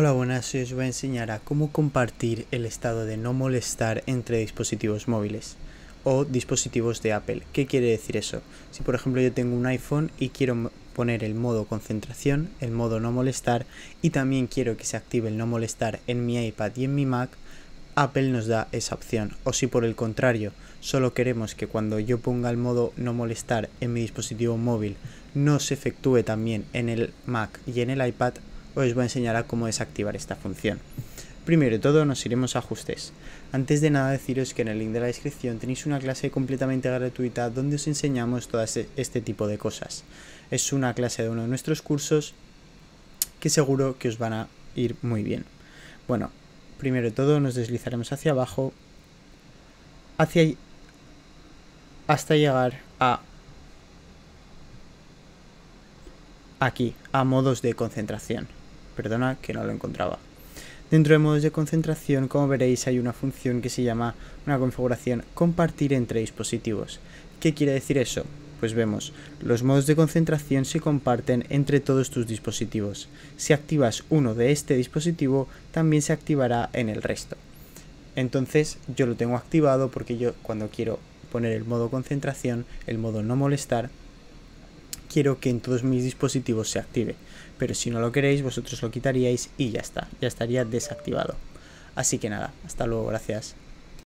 Hola buenas, hoy os voy a enseñar a cómo compartir el estado de no molestar entre dispositivos móviles o dispositivos de Apple. ¿Qué quiere decir eso? Si por ejemplo yo tengo un iPhone y quiero poner el modo concentración, el modo no molestar y también quiero que se active el no molestar en mi iPad y en mi Mac, Apple nos da esa opción. O si por el contrario solo queremos que cuando yo ponga el modo no molestar en mi dispositivo móvil no se efectúe también en el Mac y en el iPad, os voy a enseñar a cómo desactivar esta función. Primero de todo nos iremos a ajustes. Antes de nada deciros que en el link de la descripción tenéis una clase completamente gratuita donde os enseñamos todo este tipo de cosas. Es una clase de uno de nuestros cursos que seguro que os van a ir muy bien. Bueno, primero de todo nos deslizaremos hacia abajo hacia hasta llegar a aquí, a modos de concentración. Perdona que no lo encontraba. Dentro de modos de concentración, como veréis, hay una función que se llama una configuración compartir entre dispositivos. ¿Qué quiere decir eso? Pues vemos, los modos de concentración se comparten entre todos tus dispositivos. Si activas uno de este dispositivo, también se activará en el resto. Entonces yo lo tengo activado porque yo cuando quiero poner el modo concentración, el modo no molestar, quiero que en todos mis dispositivos se active. Pero si no lo queréis, vosotros lo quitaríais y ya está, ya estaría desactivado. Así que nada, hasta luego, gracias.